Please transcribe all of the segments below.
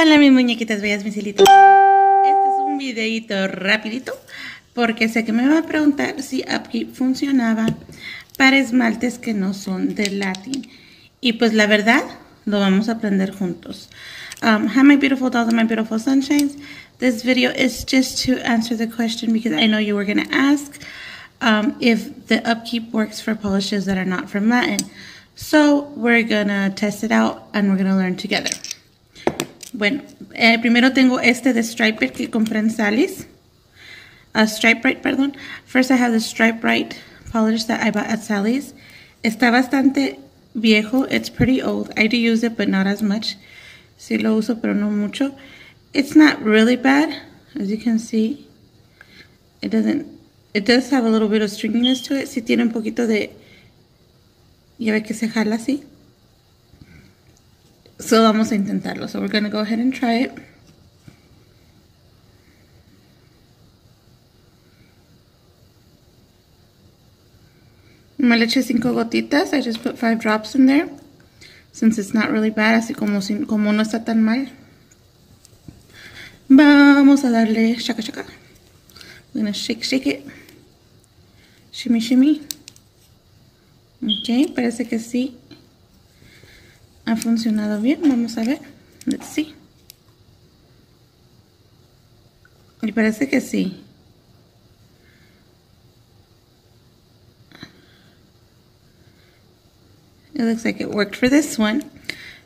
Hola mis muñequitas bellas, mis hilitos. Este es un videito rapidito porque sé que me va a preguntar si Upkeep funcionaba para esmaltes que no son de Latin. Y pues la verdad, lo vamos a aprender juntos. Um, hi my beautiful dolls and my beautiful sunshines. This video is just to answer the question because I know you were going to ask um, if the upkeep works for polishes that are not from Latin. So we're going to test it out and we're going to learn together. Bueno, eh, primero tengo este de Stripe que compré en Sally's. Uh, Stripe Bright, perdón. First I have the Stripe Bright polish that I bought at Sally's. Está bastante viejo. It's pretty old. I do use it, but not as much. Sí lo uso, pero no mucho. It's not really bad, as you can see. It doesn't, it does have a little bit of stringiness to it. Sí tiene un poquito de, ya ve que se jala así. So vamos a intentarlo. So we're going to go ahead and try it. Me le eché cinco gotitas. I just put five drops in there. Since it's not really bad, así como, como no está tan mal. Vamos a darle shaka shaka. We're gonna shake, shake it. Shimmy, shimmy. Ok, parece que sí. Ha funcionado bien. Vamos a ver. See. Y parece que sí. It looks like it worked for this one.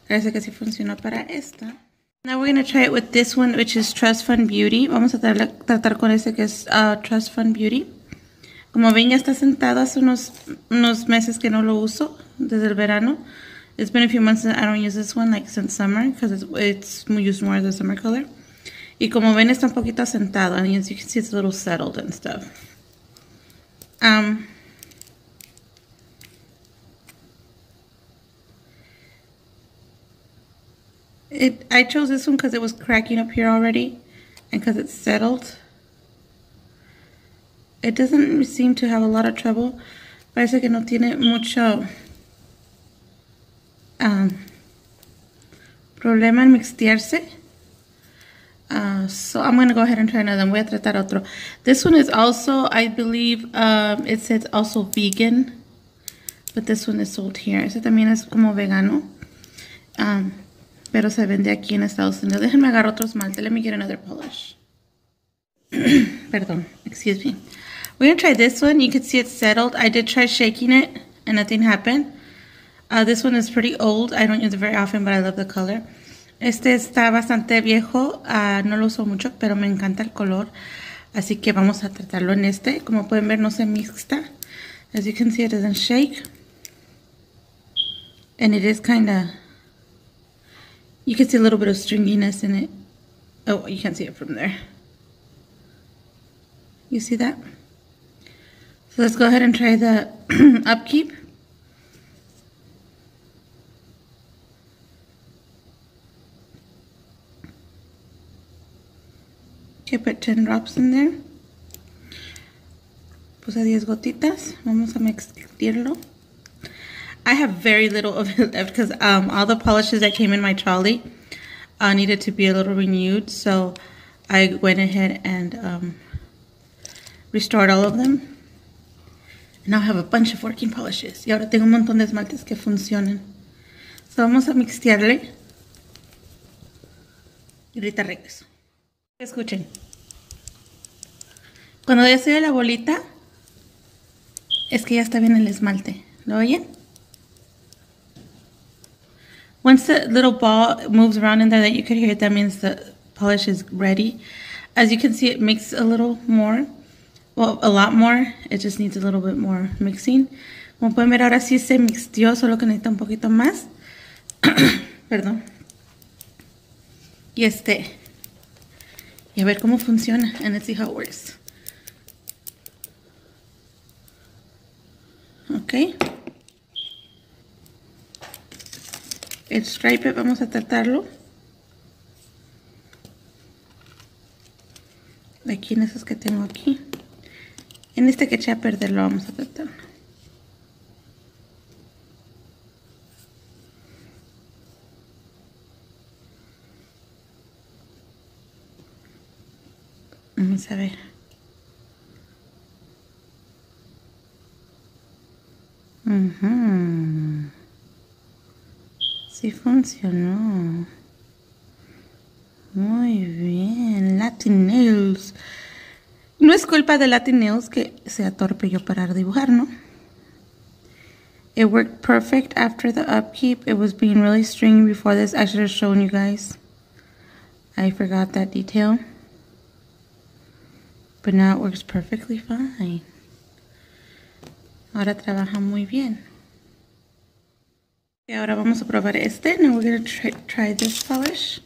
Parece que sí funcionó para esta. Now we're going to try it with this one, which is Trust Fund Beauty. Vamos a tratar con este que es uh, Trust Fund Beauty. Como ven, ya está sentado hace unos, unos meses que no lo uso, desde el verano. It's been a few months that I don't use this one, like since summer, because it's, it's used more as a summer color. Y como ven, está un poquito asentado. And as you can see, it's a little settled and stuff. Um, It, I chose this one because it was cracking up here already and because it's settled. It doesn't seem to have a lot of trouble. Parece que no tiene mucho um, problema en mixtearse. Uh, so I'm going to go ahead and try another. Voy a tratar otro. This one is also, I believe, um, it says also vegan. But this one is sold here. Ese también es como vegano. Um, pero se vende aquí en Estados Unidos. Déjenme agarrar otro esmalte. Let me get another polish. Perdón, excuse me. We're going to try this one. You can see it's settled. I did try shaking it and nothing happened. Uh, this one is pretty old. I don't use it very often, but I love the color. Este está bastante viejo. Uh, no lo uso mucho, pero me encanta el color. Así que vamos a tratarlo en este. Como pueden ver, no se mixta. As you can see, it doesn't shake. And it is kind of you can see a little bit of stringiness in it. Oh, you can't see it from there. You see that? So let's go ahead and try the upkeep. Okay, put 10 drops in there. Puse 10 gotitas. Vamos a mezclarlo. I have very little of it left because um, all the polishes that came in my trolley uh, needed to be a little renewed. So I went ahead and um, restored all of them. Now I have a bunch of working polishes. Y ahora tengo un montón de esmaltes que funcionan. So vamos a mixtearle. Y ahorita regreso. Escuchen. Cuando se la bolita, es que ya está bien el esmalte. ¿Lo oyen? Once the little ball moves around in there that you could hear, that means the polish is ready. As you can see, it makes a little more, well, a lot more. It just needs a little bit more mixing. Como pueden ver, ahora sí se mixtió, solo que necesita un poquito más. Perdón. Y este, y a ver cómo funciona, and let's see how it works. ok. El stripe vamos a tratarlo. De aquí en esos que tengo aquí. En este que eché a perder lo vamos a tratar. Vamos a ver. Uh Sí funcionó. Muy bien. Latin Nails. No es culpa de Latin Nails que sea torpe yo para dibujar, ¿no? It worked perfect after the upkeep. It was being really stringy before this. I should have shown you guys. I forgot that detail. But now it works perfectly fine. Ahora trabaja muy bien. Y ahora vamos a probar este. Now we're going to try, try this polish.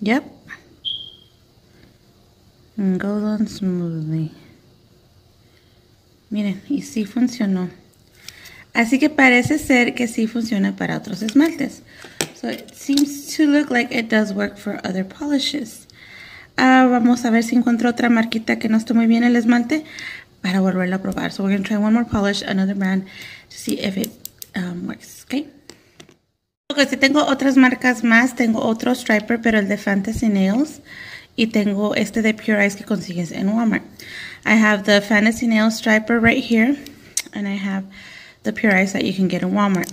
Yep. And goes on smoothly. Miren, y sí funcionó. Así que parece ser que sí funciona para otros esmaltes. So it seems to look like it does work for other polishes. Uh, vamos a ver si encuentro otra marquita que no esté muy bien el esmalte para volverlo a probar. So we're going to try one more polish, another brand, to see if it um, works, okay? Ok, si tengo otras marcas más, tengo otro striper, pero el de Fantasy Nails. Y tengo este de Pure Ice que consigues en Walmart. I have the Fantasy Nails striper right here. And I have the Pure Ice that you can get in Walmart.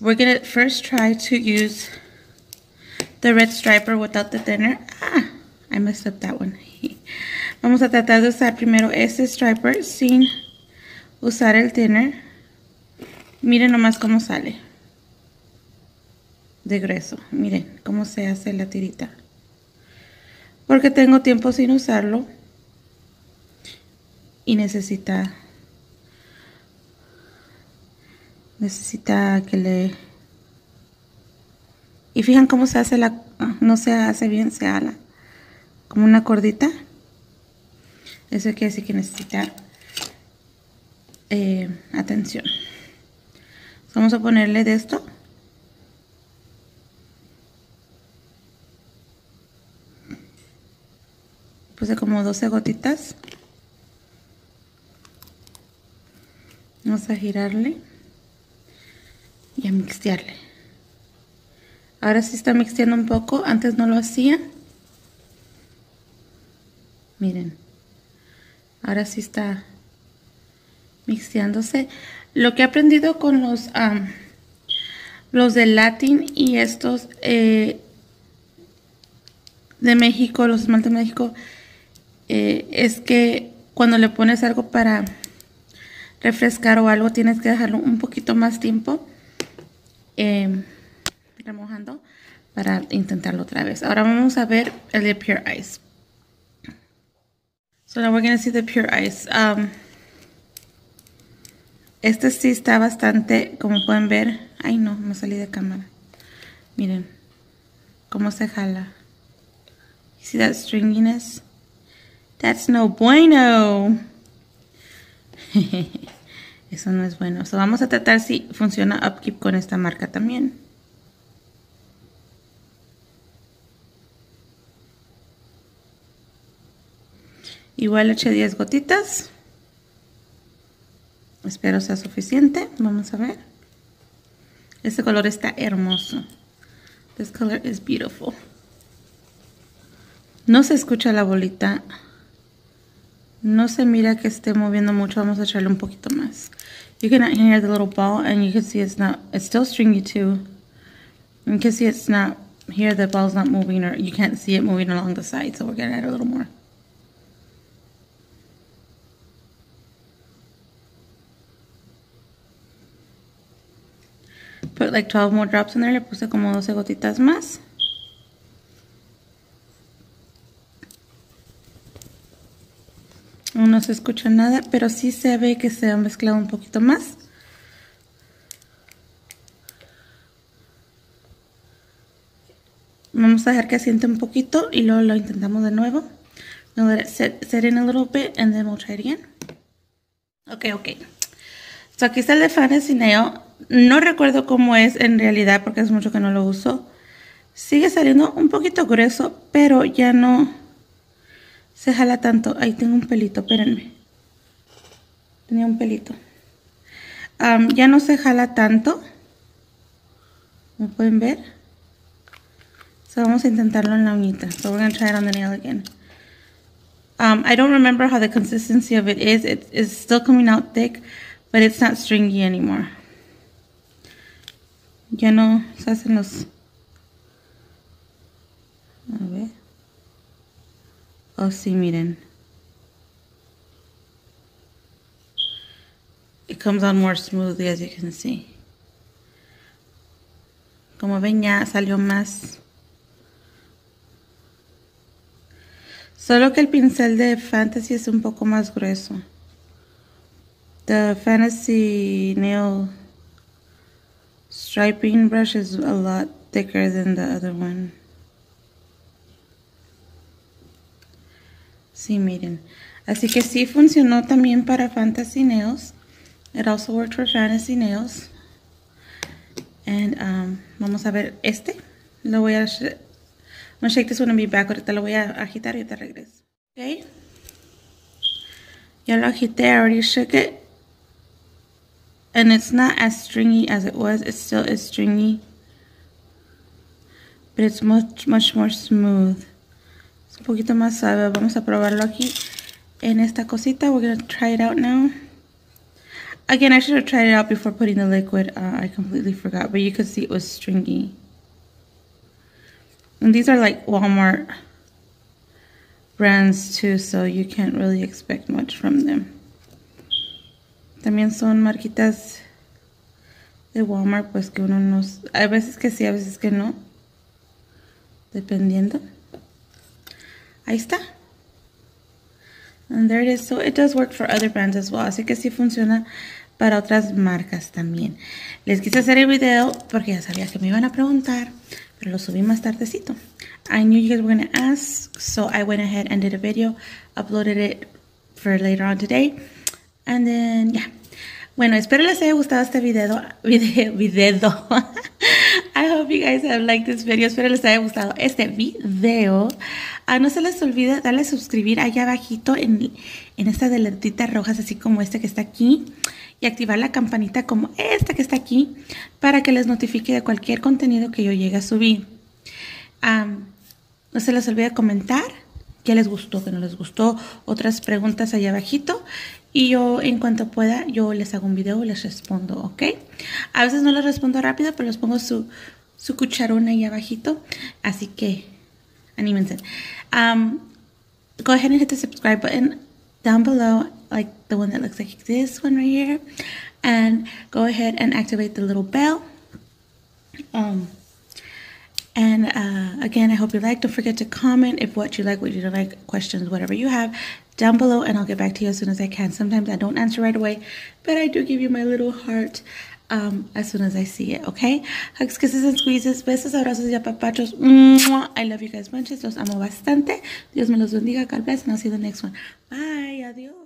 We're going to first try to use the red striper without the thinner. Ah, I messed up that one. Vamos a tratar de usar primero este striper sin usar el thinner. Miren nomás cómo sale de grueso. Miren cómo se hace la tirita. Porque tengo tiempo sin usarlo. Y necesita... Necesita que le... Y fijan cómo se hace la... No se hace bien, se ala. Como una cordita. Eso quiere decir que necesita eh, atención. Vamos a ponerle de esto. puse como 12 gotitas. Vamos a girarle a mixtearle. Ahora sí está mixteando un poco, antes no lo hacía. Miren, ahora sí está mixteándose. Lo que he aprendido con los, los de Latin y estos eh, de México, los esmaltes de México, eh, es que cuando le pones algo para refrescar o algo, tienes que dejarlo un poquito más tiempo em, remojando para intentarlo otra vez. Ahora vamos a ver el de Pure Ice. So now we're going to see the Pure Ice. Um, este sí está bastante, como pueden ver. Ay no, me salí de cámara. Miren cómo se jala. see that stringiness? That's no bueno. Eso no es bueno. Vamos a tratar si funciona Upkeep con esta marca también. Igual eché 10 gotitas. Espero sea suficiente. Vamos a ver. Este color está hermoso. This color is beautiful. No se escucha la bolita. No se mira que esté moviendo mucho. Vamos a echarle un poquito más. You can hear the little ball and you can see it's not, it's still stringy too. You can see it's not, here the ball's not moving or you can't see it moving along the side. So we're going to add a little more. Put like 12 more drops in there. Le puse como 12 gotitas más. No se escucha nada, pero sí se ve que se ha mezclado un poquito más. Vamos a dejar que asiente un poquito y luego lo intentamos de nuevo. We'll let it set, set in a little bit and then we'll try it again. Ok, ok. So aquí está el de Nail. No recuerdo cómo es en realidad porque es mucho que no lo uso. Sigue saliendo un poquito grueso, pero ya no se jala tanto. Ahí tengo un pelito, espérenme. Tenía un pelito. Um, ya no se jala tanto. ¿Me pueden ver? So vamos a intentarlo en la uñita. So we're going to try it on the nail again. Um, I don't remember how the consistency of it is. It is still coming out thick, but it's not stringy anymore. Ya no se hacen los... Oh, sí, miren. It comes on more smoothly as you can see. Como ven ya salió más. Solo que el pincel de Fantasy es un poco más grueso. The Fantasy Nail Striping brush is a lot thicker than the other one. Sí, miren. Así que sí funcionó también para Fantasy Nails. It also worked for Fantasy Nails. And um, vamos a ver este. Lo voy a... I'm gonna shake this one and be back. Ahorita lo voy a agitar y te regreso. Okay. Ya lo agité. I already shook it. And it's not as stringy as it was. It still is stringy. But it's much, much more smooth. Es un poquito más suave. Vamos a probarlo aquí en esta cosita. We're going to try it out now. Again, I should have tried it out before putting the liquid. Uh, I completely forgot, but you could see it was stringy. And these are like Walmart brands too, so you can't really expect much from them. También son marquitas de Walmart, pues que uno no... Hay veces que sí, a veces que no. Dependiendo. Ahí está. And there it is. So it does work for other brands as well. Así que sí funciona para otras marcas también. Les quise hacer el video porque ya sabía que me iban a preguntar, pero lo subí más tardecito. I knew you guys were going to ask, so I went ahead and did a video, uploaded it for later on today. And then, yeah. Bueno, espero les haya gustado este video. Video. video. I hope you guys have liked this video. Espero les haya gustado este video. Ah, no se les olvide darle a suscribir allá abajito en, en estas deletitas rojas, así como este que está aquí y activar la campanita como esta que está aquí para que les notifique de cualquier contenido que yo llegue a subir. no se les olvide comentar qué les gustó, qué no les gustó, otras preguntas allá abajito y yo en cuanto pueda yo les hago un video y les respondo, ¿ok? A veces no les respondo rápido, pero les pongo su, su cucharón ahí abajito, así que anímense. go ahead and hit the subscribe button down below like the one that looks like this one right here. And go ahead and activate the little bell. Um and uh, again i hope you like don't forget to comment if what you like what you don't like questions whatever you have down below and i'll get back to you as soon as i can sometimes i don't answer right away but i do give you my little heart um, as soon as I see it, okay? Hugs, kisses, and squeezes, besos, abrazos y apapachos. I love you guys much. Los amo bastante. Dios me los bendiga. God bless, and I'll see you in the next one. Bye. Adiós.